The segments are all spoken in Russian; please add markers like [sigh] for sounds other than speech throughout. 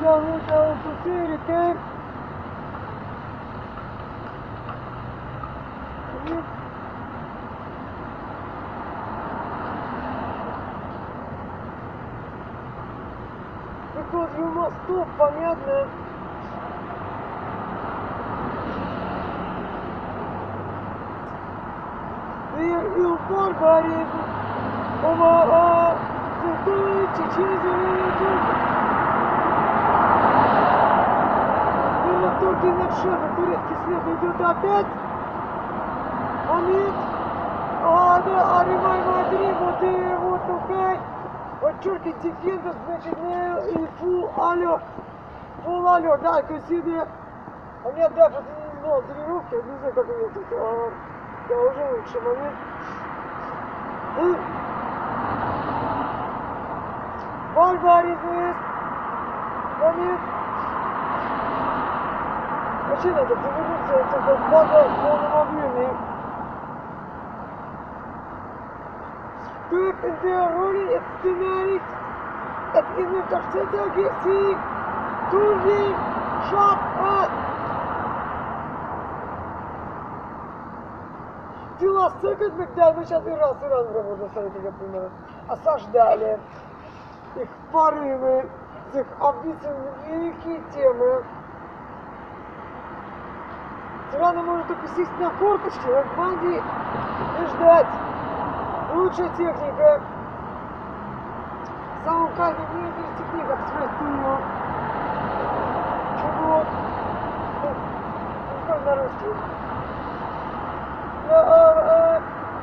заложил четыре темп. Because you must stop, понятно? There you barbarism. Ова, святой чечизм. И на шага турецкий след идет опять. Амит. А, да, Аримай Мадри, вот и вот опять. Вот черти дефендер, значит, не и фул алло. Фул алло, да, консидер. А мне даже знал тренировки, я не знаю, как они тут. А, я уже лучше момент. И... Барбаризм. Момент. Надо повернуться, это как бага в in the rolling externality. At in the torcetta gesi. Turning. Shot up. Дела секунд, когда мы сейчас и раз, и раз можно ставить, я понимаю, осаждали их порывы, их амбициозные великие темы. Тирана может только сесть на корточки, как в банде, и ждать. Лучшая техника. В самом каждом мире техника, абсолютно. Чего? Ну, как на русский?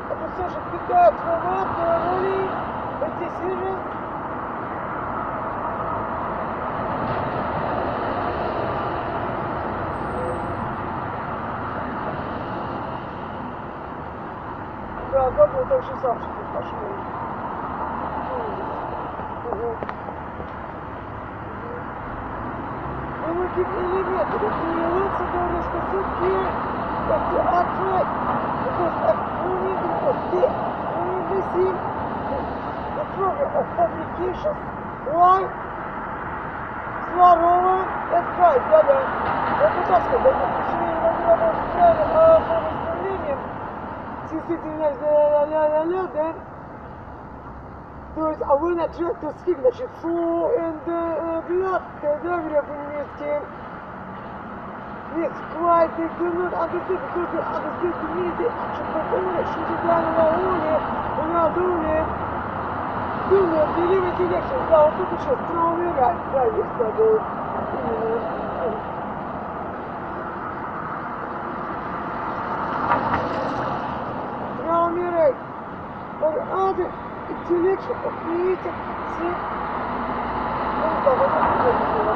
Это все же питает да, вот так же самчики пошли. Ну, мы какие элементы, какие лица, говоришь, косяки, как ты ответ, because we need to update, we need to see the program of publications, why, Сларова, that's right, да, да. Это так сказать, это сочинение Владимира Правильно, а по восстановлениям действительность, ля-ля-ля-ля, да? То есть, а вы на track to speak, значит, so and uh, blood, да, говоря по-немецки. Yes, quite, they do not understand because they understand the meaning, the action component, she is down на уле, на дуле. Думаю, delivery direction, да, вот тут еще strong right, да, есть, да, да, именно. Or creative see ну, да, вот это было.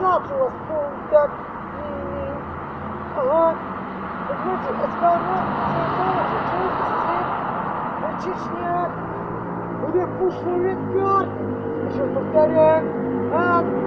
Subtle contact meaning ага. Понимаете, эскалация, технология, трудности, Чечня, где пушлый ветер, еще повторяем, а,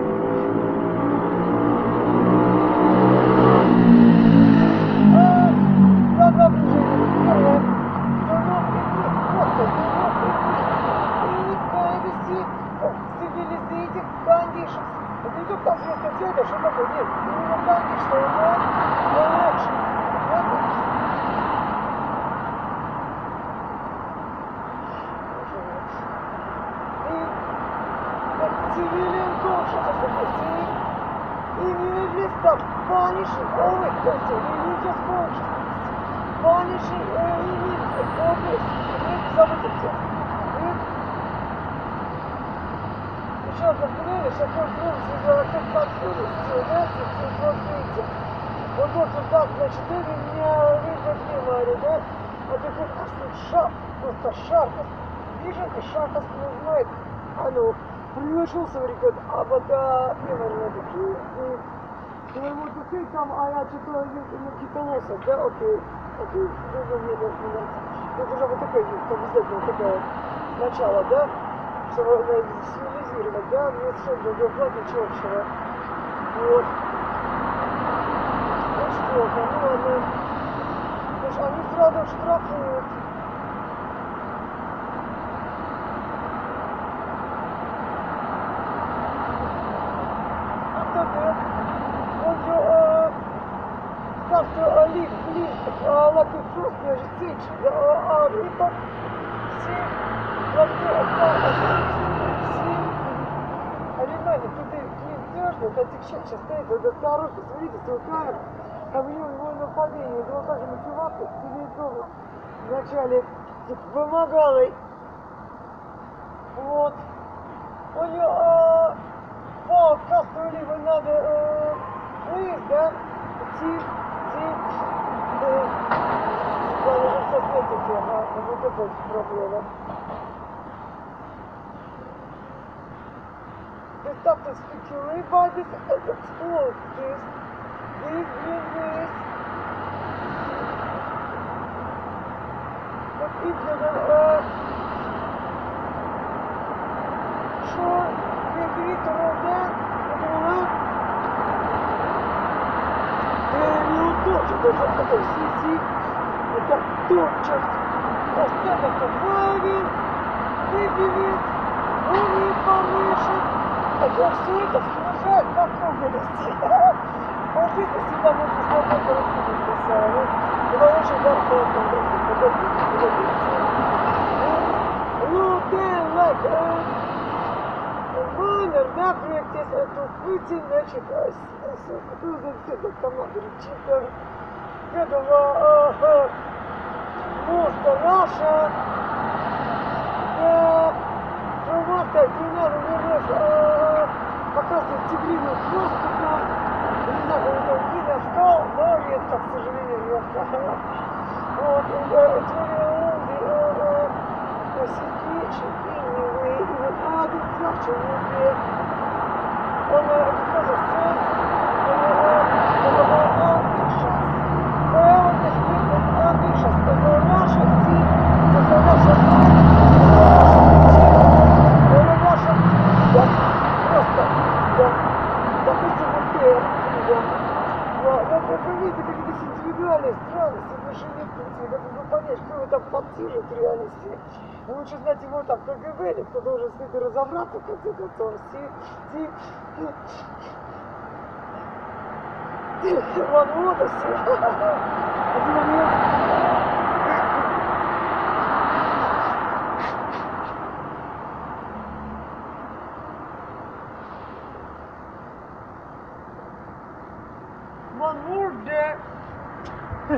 all it, religious consciousness punishing all needs of obvious with sabotage. Еще раз повторяю, что контроль как подходит, ситуация, смотрите. Он должен так, значит, вы меня выбрать внимание, да? А ты как шаг, просто шаркость. Vision и шаркость не знает. А ну, превышился, говорит, а вода внимание такие. И твоему души там, а я что-то на китолосах, да, окей. Окей, мне уже вот такое есть, обязательно такое начало, да? Чтобы символизировать, да? Нет совершенно другого ничего общего. Вот. Ну что, ну что они сразу штрафуют. Сич, а рыба, все, все, Алимане, тут и неизбежно, это сейчас стоит, это осторожно, смотрите, свою камеру, а в нем его нападение, это вот так же мотивация, телевизор вначале типа, вымогала, вот, у нее, а, пол касту либо надо, э, да, идти, идти, э, да, уже все светите, ага, вот это проблема. The stuff is secured by this explode this this green this but if you know удобно даже это сиси это тотчас остаток флавит выберет он не помышит так я все это включаю как угодности. Вот это всегда мы писали, как писали. Было очень дарко, Ну, then, like, uh, minor, да, practice, to in, значит, ну, за все так команда, читер, этого, моста наша, да, Хромата, Динара, Верес, показывает тигриную хвостку там. Не знаю, как это видно, стал, но редко, к сожалению, редко. [laughs] Вот, Теория Лунди, Situation, anyway, even added structure will be この、この、この、この、この、この、この、この、この、この、この、この、この、この、この、кто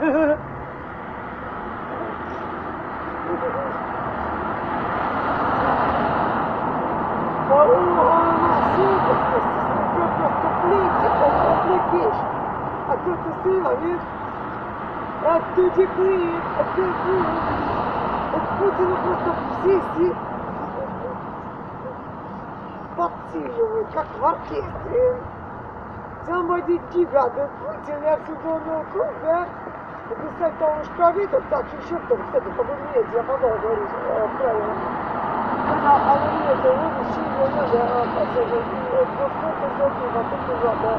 будет? Вот Путина просто все си подсиживают, как в оркестре. Somebody giga, the Putin отсюда на круг, да? И писать там уж правитель, так еще кто, кстати, погулять, я говорю, э, правильно. Когда авария-то вытащи его надо, а пассажир, вот вот сколько золотых, а тут назад, да.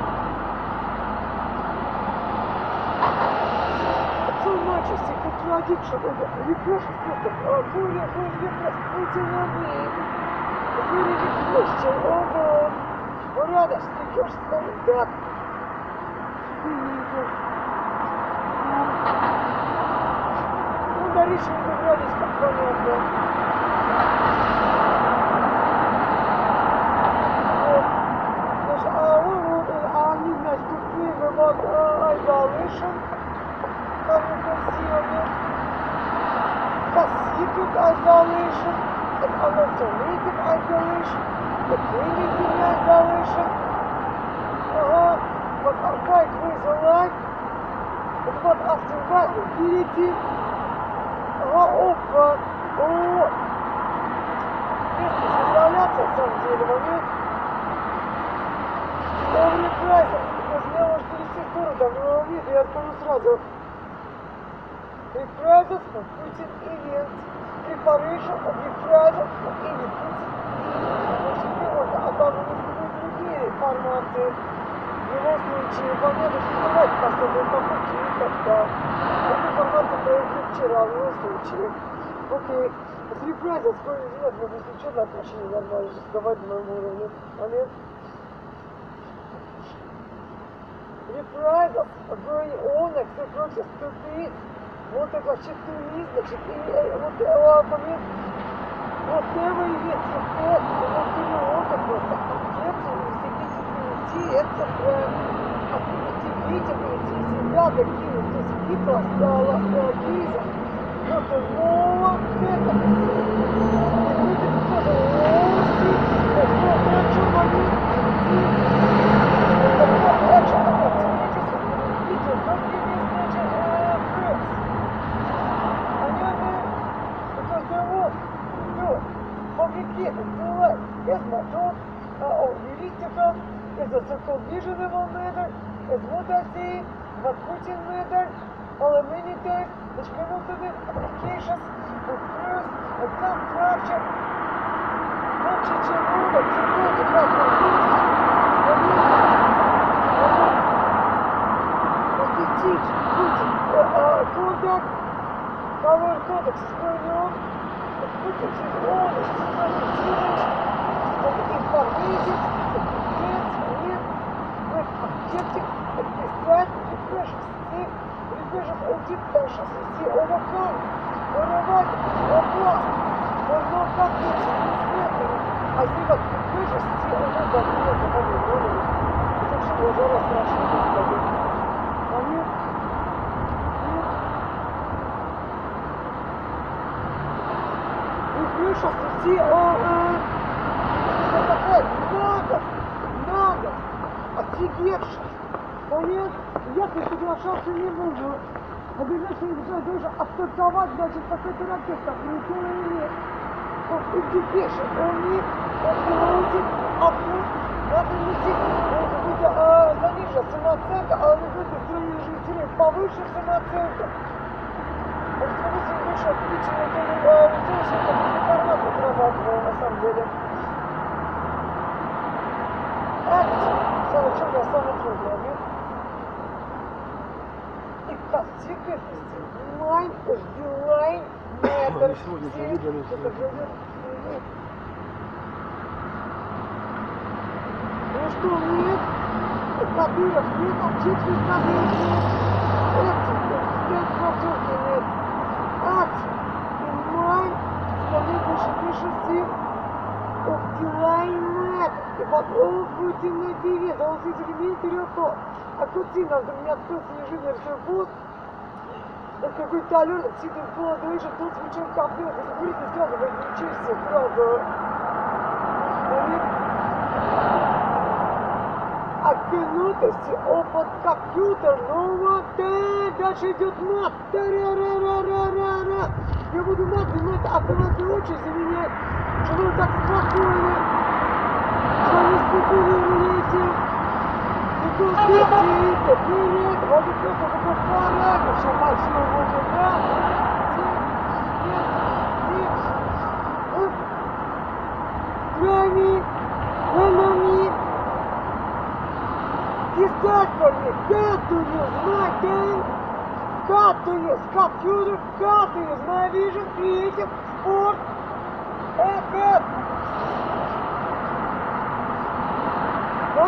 So much is a contradiction of the repression system. Uh, fully, fully repressed Putin and me. Very question of uh, радость, ты идешь с да. Ну, до Ричи не добрались, как понятно. Вот. Значит, а он, вот, а они, значит, тут книга вот Isolation, как вы красивыми. Pacific Isolation, and Alternative Isolation, the Primitive Isolation. Ага, вот Archive вызывать, вот вот Afterlife Infinity. Ага, опа, о, Здесь изоляция, на самом деле, момент. Овни Прайсер, я может перейти в тур, там его видно, я скажу сразу. Reprisals for Putin events. Preparation of reprisals for Putin Значит, перевод, а там у них будут другие форматы. В любом случае, вам надо снимать последние покупки никогда. Эти форматы проявили вчера, в любом случае. Окей. С reprisals, кроме нет, мы если что, на отношения нормально разговаривать на моем уровне. Момент. Reprisals, going on, accept process to be Вот это четыре, и э, вот э, момент, вот и есть, вот это, вот переота просто, отец, и люди 800 біженемо медаль, езмутації, Вакутін медаль, але мені теж дочкану тобі кішас, плюс, там крапче. Ну, чи чи буде, це тут, як на кінці. Пустіть, Путін, Кудак, Павло Кодекс, Скорньов, Путін, Путін, Путін, Путін, Путін, Путін, Путін, Путін, Путін, distress, depression, see, depression, depression, see, overcome, воровать, оплат, можно как быть, бессмертными. А вот depression, see, overcome, нет, заболел, это что, раз страшно, а нет, нет, И слышал, все, о, э, что такое, надо, надо, офигевший. Я ты соглашаться не буду. Обязательно я должен оттолковать, значит, какой-то ракета, прилетела или нет. Вот и теперь он не отдавайте, опуск, надо лететь, может быть, а, заниже самооценка, а не будет строение жителей повыше самооценка. Вот смотрите, душа отличие, это э, делаешь, это информатор отрабатывал на самом деле. Трудное, самое трудное, нет? И как секретности. Майн, Они сегодня все, это грызет. Ну что, нет? Кадыров нет, Обчитывает Кадыров нет. Акция, президент Французский нет. И майн, страны больше пишет Оптилайнет. И потом Путин на ТВ, да он сидит в интервью. А Путин, он меня кто снежит на все пуст. Это какой-то Алена сидит полу, дышит, тут свечой кафе, это говорит, и сразу выключишься, сразу. Оттянутости, опыт компьютерного, да, дальше идет мат. Я буду мат занимать автоматную очередь заменять, чтобы вы так спокойно, что не спекулируете. И тут летите, привет, вот и кто-то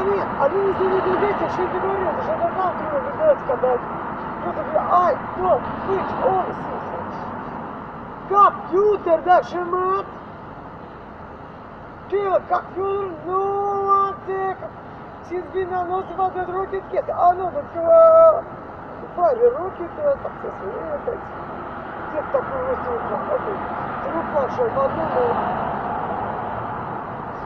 нет, они если не глядите, что не говорят, что на трудно видать, когда кто-то говорит, ай, кто, switch on, Компьютер, да, шимат. Kill computer, no one take. She's been on those about the rocket kit. I know that you are fire rocket successful. Это Где такой вот такой. Труп нашел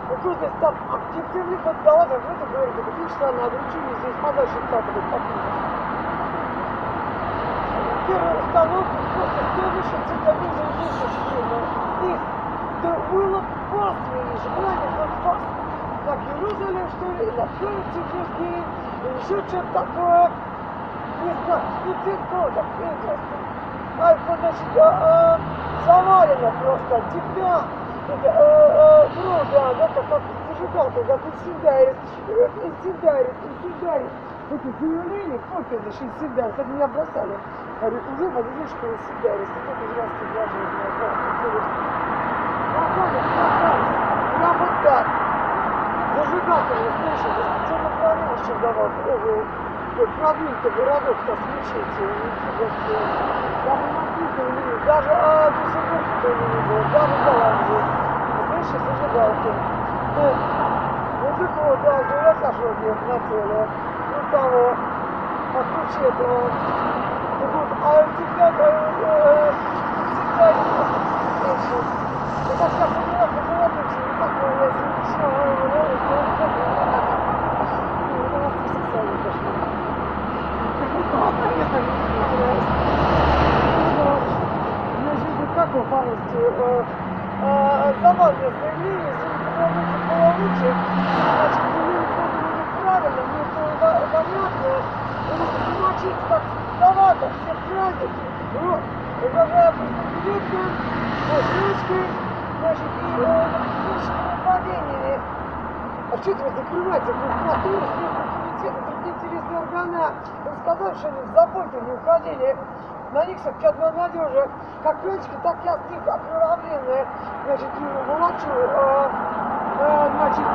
в одном. Ну, просто там активный поддавать, а кто-то говорит, это три часа надо учили здесь подальше скатывать покушать. Первая установка просто следующая цитадельная вещь Их the will of fast или желание как fast. Как Иерусалим, что ли, или Фьюрити или еще что-то такое. Не знаю, ты тоже, интересно. Альфа, значит, завалено просто, тебя. Это, а, а, друга, да, как, как зажигалка, как инсидарит, инсидарит, инсидарит. Это заявление, кто ты, значит, инсидарит, так меня бросали. Говорю, уже подожди, что инсидарит, ты только здравствуй, даже не знаю, как интересно. Проходит, проходит, я вот так. Зажигалка, не слышишь, специально правильно, что давал. Продвинутый городок-то с мечетью, ничего себе. Даже Москву-то не даже а, Дюссельдорф-то не видел, даже Голландию. Знаешь, зажигалки. Ну, вот это вот, да, заряд ошел нет на целое. Ну, того, отключи этого. Так вот, а всегда, э, всегда меньше. Это сейчас у меня пожилой не такой, если ничего, ну, ну, ну, сексуальный пошли. Значит, как вы по-русски? Э, э, Забавное заявление, если вы говорите половичек, значит, вы не будет правильно, мне это понятно. Вы замочить как салата, все праздники. Вот, уважаю президента, ручкой, значит, и э, физическими падениями. А что это вы закрываете? Прокуратура, Следственный другие интересные органы. Вы сказали, что они в запойте не уходили. На них сейчас молодежи, как крылечки, так и от них окровавленные. Значит, и волочу, э, э, значит,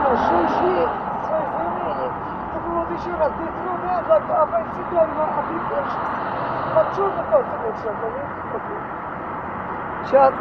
шли свои заявления. Так вот еще раз, ты трудно для оппозиционного объективности. Под черный костюм, что-то, Сейчас.